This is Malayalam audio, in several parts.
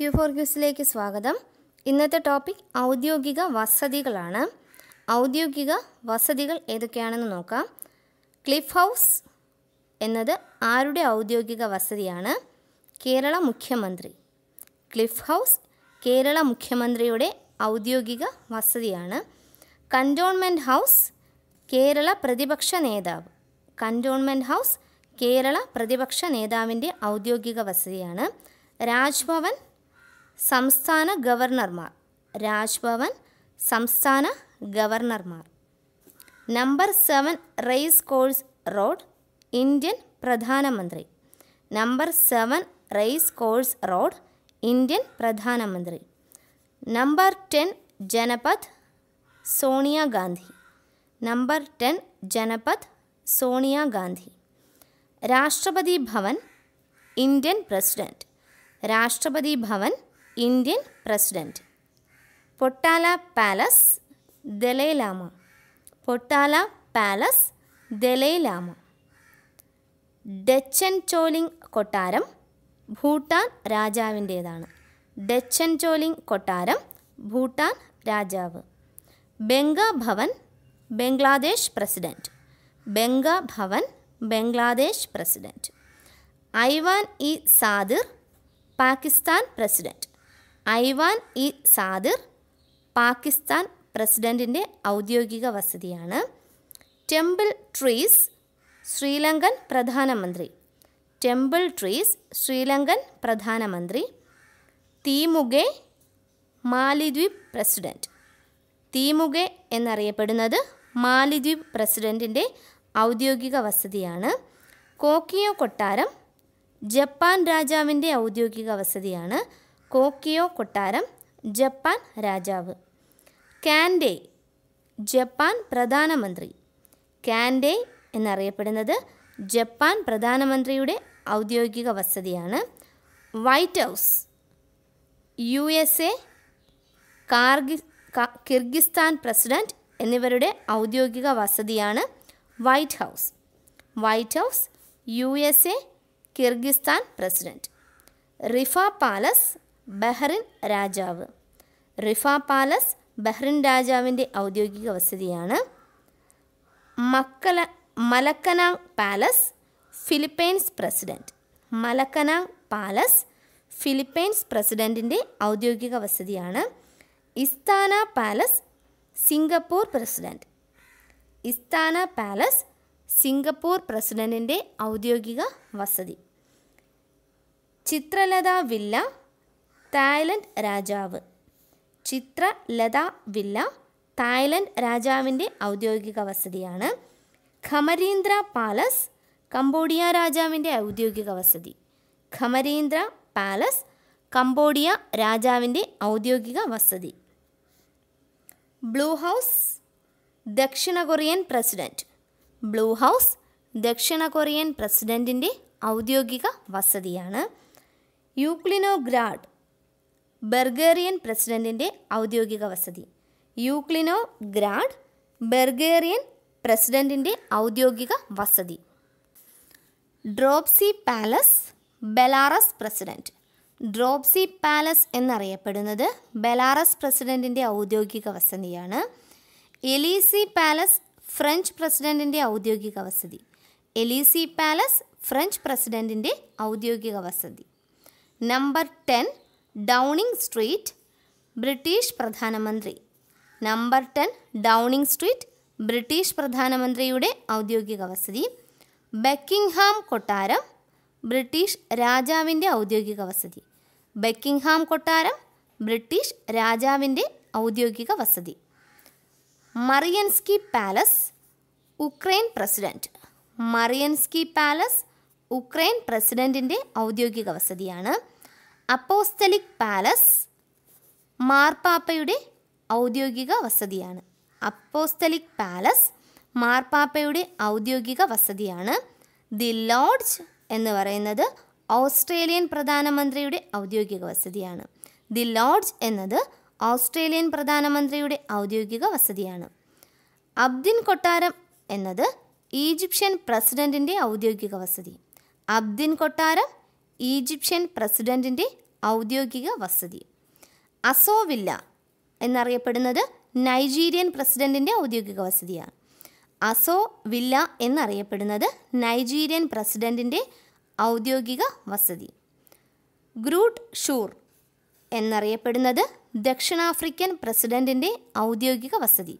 ക്യൂ ഫോർ ക്യൂസിലേക്ക് സ്വാഗതം. ഇന്നത്തെ ടോപ്പിക് ഔദ്യോഗിക വസതികളാണ്. ഔദ്യോഗിക വസതികൾ ഏതൊക്കെയാണെന്ന് നോക്കാം. ക്ലിഫ് ഹൗസ് എന്നത് ആരുടെ ഔദ്യോഗിക വസതിയാണ്? കേരള മുഖ്യമന്ത്രി. ക്ലിഫ് ഹൗസ് കേരള മുഖ്യമന്ത്രിയുടെ ഔദ്യോഗിക വസതിയാണ്. കന്റോൺമെന്റ് ഹൗസ് കേരള പ്രതിപക്ഷ നേതാവ്. കന്റോൺമെന്റ് ഹൗസ് കേരള പ്രതിപക്ഷ നേതാവിന്റെ ഔദ്യോഗിക വസതിയാണ്. രാജ്ഭവൻ സംസ്ഥാന ഗവർണർമാർ. രാജ്ഭവൻ സംസ്ഥാന ഗവർണർമാർ. Number seven race course road Indian പ്രധാനമന്ത്രി. Number seven race course road Indian പ്രധാനമന്ത്രി. Number ten Janpath Sonia Gandhi. Number ten Janpath Sonia Gandhi. Rashtrapati Bhavan Indian president Rashtrapati Bhavan Indian president Potala palace Dalai Lama. Potala palace Dalai Lama. Dechen Choling കൊട്ടാരം ഭൂട്ടാൻ രാജാവിന്റേതാണ്. ഡച്ചൻ ചോലിംഗ് കൊട്ടാരം ഭൂട്ടാൻ രാജാവ്. Banga Bhavan Bangladesh president Banga Bhavan Bangladesh president Aiwan e Sadr Pakistan president. Aiwan e Sadr Pakistan പ്രസിഡന്റിന്റെ ഔദ്യോഗിക വസതിയാണ്. ടെമ്പിൾ ട്രീസ് ശ്രീലങ്കൻ പ്രധാനമന്ത്രി. ടെമ്പിൾ ട്രീസ് ശ്രീലങ്കൻ പ്രധാനമന്ത്രി. തീമുഗെ മാലിദ്വീപ് പ്രസിഡന്റ് തീമുഗെ എന്നറിയപ്പെടുന്നത് മാലിദ്വീപ് പ്രസിഡന്റിന്റെ ഔദ്യോഗിക വസതിയാണ്. കോക്കിയോ കൊട്ടാരം ജപ്പാൻ രാജാവിന്റെ ഔദ്യോഗിക വസതിയാണ്. കോക്കിയോ കൊട്ടാരം ജപ്പാൻ രാജാവ്. കാൻഡേ ജപ്പാൻ പ്രധാനമന്ത്രി. കാൻഡേ എന്നറിയപ്പെടുന്നത് ജപ്പാൻ പ്രധാനമന്ത്രിയുടെ ഔദ്യോഗിക വസതിയാണ്. White House U S A കാർഗി Kyrgyzstan president എന്നിവരുടെ ഔദ്യോഗിക വസതിയാണ് White House. White House U S A Kyrgyzstan president Rifa palace Bahrain രാജാവ്. റിഫ പാലസ് ബഹ്റിൻ രാജാവിന്റെ ഔദ്യോഗിക വസതിയാണ്. മക്കല Malacanang palace Philippines president Malacanang palace Philippines പ്രസിഡന്റിന്റെ ഔദ്യോഗിക വസതിയാണ്. Istana palace Singapore president Istana palace Singapore പ്രസിഡന്റിന്റെ ഔദ്യോഗിക വസതി. ചിത്രലത വില്ല തായ്ലൻഡ് രാജാവ്. ചിത്ര ലത വില്ല തായ്ലൻഡ് രാജാവിന്റെ ഔദ്യോഗിക വസതിയാണ്. ഖമരീന്ദ്ര പാലസ് കംബോഡിയ രാജാവിന്റെ ഔദ്യോഗിക വസതി. ഖമരീന്ദ്ര പാലസ് കംബോഡിയ രാജാവിന്റെ ഔദ്യോഗിക വസതി. ബ്ലൂ ഹൗസ് ദക്ഷിണ കൊറിയൻ പ്രസിഡന്റ് ബ്ലൂ ഹൗസ് ദക്ഷിണ കൊറിയൻ പ്രസിഡന്റിന്റെ ഔദ്യോഗിക വസതിയാണ്. യൂക്ലിനോഗ്രാഡ് ബർഗേറിയൻ പ്രസിഡന്റിന്റെ ഔദ്യോഗിക വസതി. യൂക്ലിനോ ഗ്രാഡ് ബർഗേറിയൻ പ്രസിഡന്റിന്റെ ഔദ്യോഗിക വസതി. Dropsy palace Belarus president. Dropsy palace എന്നറിയപ്പെടുന്നത് ബെലാറസ് പ്രസിഡന്റിന്റെ ഔദ്യോഗിക വസതിയാണ്. എലീസി പാലസ് ഫ്രഞ്ച് പ്രസിഡന്റിന്റെ ഔദ്യോഗിക വസതി. എലീസി പാലസ് ഫ്രഞ്ച് പ്രസിഡന്റിന്റെ ഔദ്യോഗിക വസതി. Number ten Downing street British പ്രധാനമന്ത്രി number ten Downing street British പ്രധാനമന്ത്രിയുടെ ഔദ്യോഗിക വസതി. ബക്കിംഗ്ഹാം കൊട്ടാരം ബ്രിട്ടീഷ് രാജാവിന്റെ ഔദ്യോഗിക വസതി. ബക്കിംഗ്ഹാം കൊട്ടാരം ബ്രിട്ടീഷ് രാജാവിന്റെ ഔദ്യോഗിക വസതി. Mariinsky palace Ukraine president Mariinsky palace Ukraine പ്രസിഡന്റിന്റെ ഔദ്യോഗിക വസതിയാണ്. അപ്പോസ്തലിക് പാലസ് മാർപ്പാപ്പയുടെ ഔദ്യോഗിക വസതിയാണ്. അപ്പോസ്തലിക് പാലസ് മാർപ്പാപ്പയുടെ ഔദ്യോഗിക വസതിയാണ്. ദി ലോഡ്ജ് എന്ന് പറയുന്നത് ഓസ്ട്രേലിയൻ പ്രധാനമന്ത്രിയുടെ ഔദ്യോഗിക വസതിയാണ്. ദി ലോഡ്ജ് എന്നത് ഓസ്ട്രേലിയൻ പ്രധാനമന്ത്രിയുടെ ഔദ്യോഗിക വസതിയാണ്. അബ്ദിൻ കൊട്ടാരം എന്നത് ഈജിപ്ഷ്യൻ പ്രസിഡന്റിന്റെ ഔദ്യോഗിക വസതി. അബ്ദിൻ കൊട്ടാരം ഈജിപ്ഷ്യൻ പ്രസിഡന്റിന്റെ ഔദ്യോഗിക വസതി. അസോവില്ല എന്നറിയപ്പെടുന്നത് നൈജീരിയൻ പ്രസിഡന്റിന്റെ ഔദ്യോഗിക വസതിയാണ്. അസോ വില്ല എന്നറിയപ്പെടുന്നത് നൈജീരിയൻ പ്രസിഡന്റിന്റെ ഔദ്യോഗിക വസതി. ഗ്രൂട്ട് ഷൂർ എന്നറിയപ്പെടുന്നത് ദക്ഷിണാഫ്രിക്കൻ പ്രസിഡന്റിന്റെ ഔദ്യോഗിക വസതി.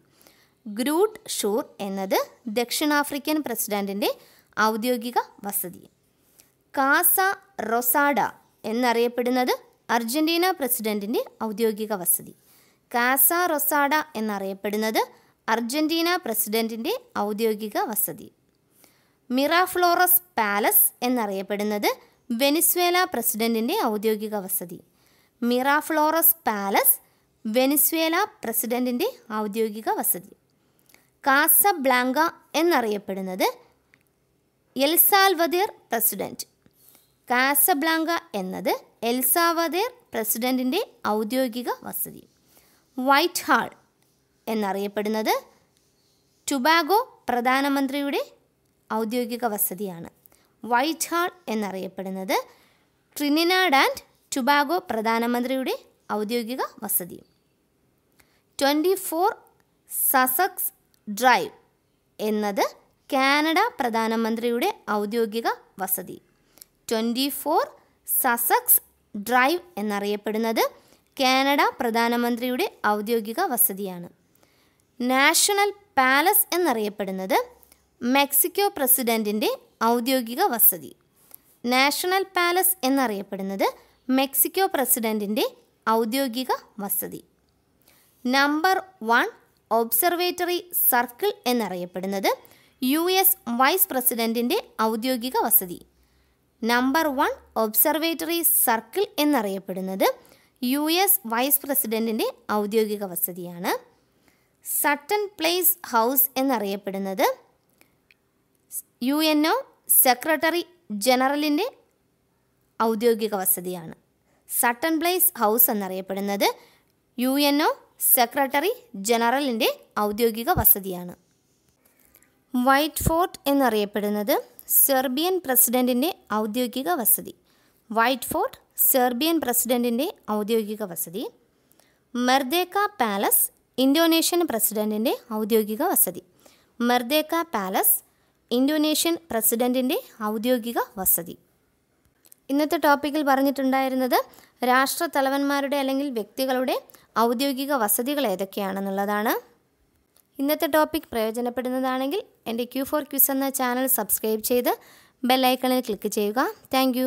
ഗ്രൂട്ട് ഷൂർ എന്നത് ദക്ഷിണാഫ്രിക്കൻ പ്രസിഡന്റിന്റെ ഔദ്യോഗിക വസതി. കാസ റൊസാഡ എന്നറിയപ്പെടുന്നത് അർജന്റീന പ്രസിഡന്റിന്റെ ഔദ്യോഗിക വസതി. കാസ റൊസാഡ എന്നറിയപ്പെടുന്നത് അർജന്റീന പ്രസിഡന്റിന്റെ ഔദ്യോഗിക വസതി. മിറാഫ്ലോറസ് പാലസ് എന്നറിയപ്പെടുന്നത് വെനിസ്വേല പ്രസിഡന്റിന്റെ ഔദ്യോഗിക വസതി. മിറാഫ്ലോറസ് പാലസ് വെനിസ്വേല പ്രസിഡന്റിന്റെ ഔദ്യോഗിക വസതി. കാസ കാസബ്ലാങ്ക എന്നറിയപ്പെടുന്നത് എൽസാൽവദീർ പ്രസിഡന്റ്. കാസബ്ലാങ്ക എന്നത് എൽസാവദേർ പ്രസിഡന്റിന്റെ ഔദ്യോഗിക വസതി. വൈറ്റ് ഹാൾ എന്നറിയപ്പെടുന്നത് ടുബാഗോ പ്രധാനമന്ത്രിയുടെ ഔദ്യോഗിക വസതിയാണ്. വൈറ്റ് ഹാൾ എന്നറിയപ്പെടുന്നത് ട്രിനിനാഡ് ആൻഡ് ടുബാഗോ പ്രധാനമന്ത്രിയുടെ ഔദ്യോഗിക വസതി. ട്വന്റി ഫോർ സസക്സ് ഡ്രൈവ് എന്നത് കാനഡ പ്രധാനമന്ത്രിയുടെ ഔദ്യോഗിക വസതി. ട്വന്റി ഫോർ സസക്സ് ഡ്രൈവ് എന്നറിയപ്പെടുന്നത് കാനഡ പ്രധാനമന്ത്രിയുടെ ഔദ്യോഗിക വസതിയാണ്. നാഷണൽ പാലസ് എന്നറിയപ്പെടുന്നത് മെക്സിക്കോ പ്രസിഡന്റിന്റെ ഔദ്യോഗിക വസതി. നാഷണൽ പാലസ് എന്നറിയപ്പെടുന്നത് മെക്സിക്കോ പ്രസിഡന്റിന്റെ ഔദ്യോഗിക വസതി. നമ്പർ വൺ ഒബ്സർവേറ്ററി സർക്കിൾ എന്നറിയപ്പെടുന്നത് യു എസ് വൈസ് പ്രസിഡന്റിന്റെ ഔദ്യോഗിക വസതി. നമ്പർ വൺ ഒബ്സർവേറ്ററി സർക്കിൾ എന്നറിയപ്പെടുന്നത് യു എസ് വൈസ് പ്രസിഡന്റിന്റെ ഔദ്യോഗിക വസതിയാണ്. സട്ടൺ പ്ലേസ് ഹൗസ് എന്നറിയപ്പെടുന്നത് യു എൻ ഒ സെക്രട്ടറി ജനറലിന്റെ ഔദ്യോഗിക വസതിയാണ്. സട്ടൺ പ്ലേസ് ഹൗസ് എന്നറിയപ്പെടുന്നത് യു എൻ ഒ സെക്രട്ടറി ജനറലിന്റെ ഔദ്യോഗിക വസതിയാണ്. വൈറ്റ് ഫോർട്ട് എന്നറിയപ്പെടുന്നത് സെർബിയൻ പ്രസിഡന്റിന്റെ ഔദ്യോഗിക വസതി. വൈറ്റ് ഫോർട്ട് സെർബിയൻ പ്രസിഡന്റിന്റെ ഔദ്യോഗിക വസതി. മെർദേക്ക പാലസ് ഇന്തോനേഷ്യൻ പ്രസിഡന്റിന്റെ ഔദ്യോഗിക വസതി. മെർദേക്ക പാലസ് ഇന്തോനേഷ്യൻ പ്രസിഡന്റിന്റെ ഔദ്യോഗിക വസതി. ഇന്നത്തെ ടോപ്പിക്കിൽ പറഞ്ഞിട്ടുണ്ടായിരുന്നത് രാഷ്ട്രത്തലവന്മാരുടെ അല്ലെങ്കിൽ വ്യക്തികളുടെ ഔദ്യോഗിക വസതികൾ ഏതൊക്കെയാണെന്നുള്ളതാണ്. ഇന്നത്തെ ടോപ്പിക് പ്രയോജനപ്പെടുന്നതാണെങ്കിൽ എന്റെ ക്യൂ ഫോർ ക്യൂസ് എന്ന ചാനൽ സബ്സ്ക്രൈബ് ചെയ്ത് ബെല്ലൈക്കണിൽ ക്ലിക്ക് ചെയ്യുക. താങ്ക്